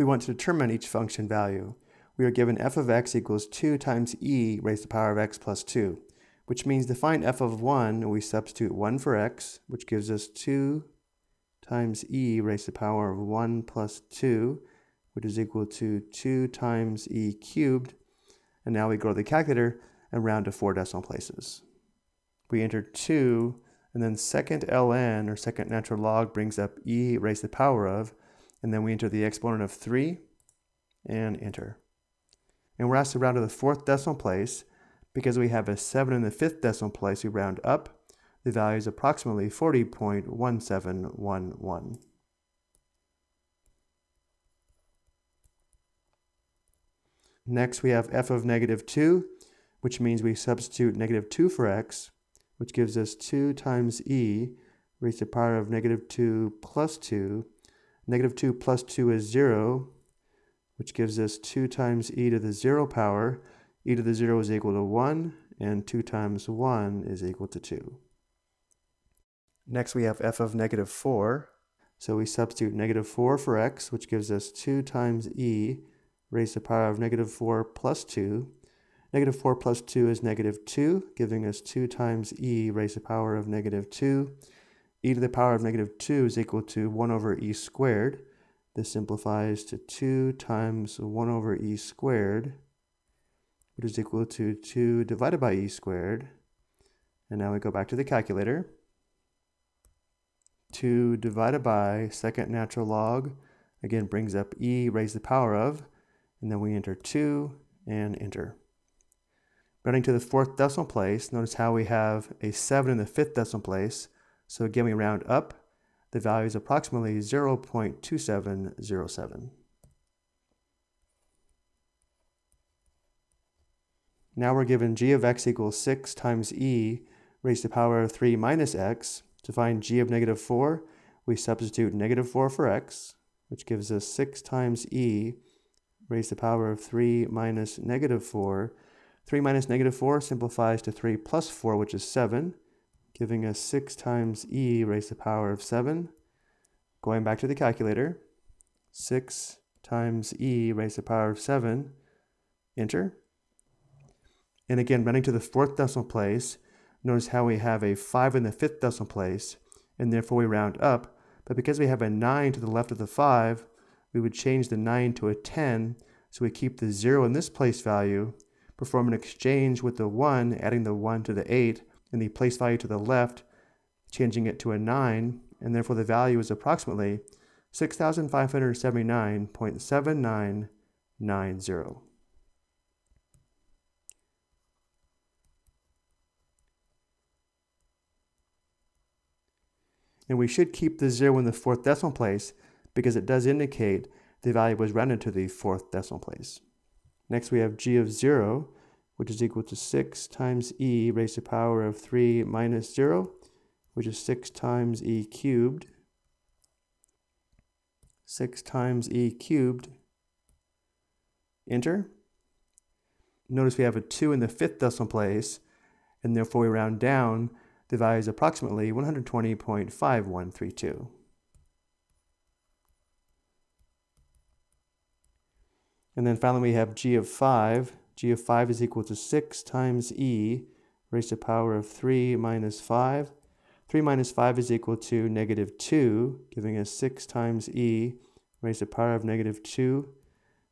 we want to determine each function value. We are given f of x equals 2 times e raised to the power of x plus 2, which means to find f of 1, we substitute 1 for x, which gives us 2 times e raised to the power of 1 plus 2, which is equal to 2 times e cubed. And now we go to the calculator and round to four decimal places. We enter 2, and then second ln, or second natural log, brings up e raised to the power of, and then we enter the exponent of 3, and enter. And we're asked to round to the fourth decimal place. Because we have a 7 in the fifth decimal place, we round up. The value is approximately 40.1711. Next, we have f of negative 2, which means we substitute negative 2 for x, which gives us 2 times e raised to the power of negative 2 plus 2. Negative 2 plus 2 is 0, which gives us 2 times e to the 0 power. e to the 0 is equal to 1, and 2 times 1 is equal to 2. Next we have f of negative 4. So we substitute negative 4 for x, which gives us 2 times e raised to the power of negative 4 plus 2. Negative 4 plus 2 is negative 2, giving us 2 times e raised to the power of negative 2. E to the power of negative 2 is equal to 1 over e squared. This simplifies to 2 times 1 over e squared, which is equal to 2 divided by e squared. And now we go back to the calculator. 2 divided by second natural log, again brings up e raised to the power of, and then we enter 2 and enter. Running to the fourth decimal place, notice how we have a 7 in the fifth decimal place. So again, we round up. The value is approximately 0.2707. Now we're given g of x equals 6 times e raised to the power of 3 minus x. To find g of negative 4, we substitute negative 4 for x, which gives us 6 times e raised to the power of 3 minus negative 4. 3 minus negative 4 simplifies to 3 plus 4, which is 7, giving us 6 times e raised to the power of 7. Going back to the calculator, 6 times e raised to the power of 7, enter. And again, running to the fourth decimal place, notice how we have a 5 in the fifth decimal place, and therefore we round up. But because we have a 9 to the left of the 5, we would change the 9 to a 10, so we keep the 0 in this place value, perform an exchange with the 1, adding the 1 to the 8, and the place value to the left, changing it to a 9, and therefore the value is approximately 6,579.7990. And we should keep the 0 in the fourth decimal place because it does indicate the value was rounded to the fourth decimal place. Next we have g of 0, which is equal to 6 times e raised to the power of 3 minus 0, which is 6 times e cubed. 6 times e cubed. Enter. Notice we have a 2 in the fifth decimal place, and therefore we round down, the value is approximately 120.5132. And then finally we have g of 5. G of 5 is equal to 6 times e raised to the power of 3 minus 5. 3 minus 5 is equal to negative 2, giving us 6 times e raised to the power of negative 2,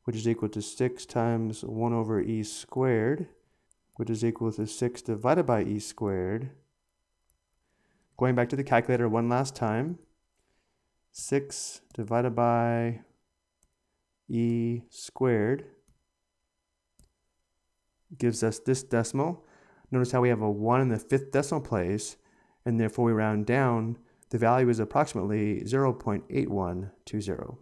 which is equal to 6 times 1 over e squared, which is equal to 6 divided by e squared. Going back to the calculator one last time, 6 divided by e squared gives us this decimal. Notice how we have a 1 in the fifth decimal place, and therefore we round down. The value is approximately 0.8120.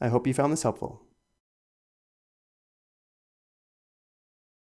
I hope you found this helpful.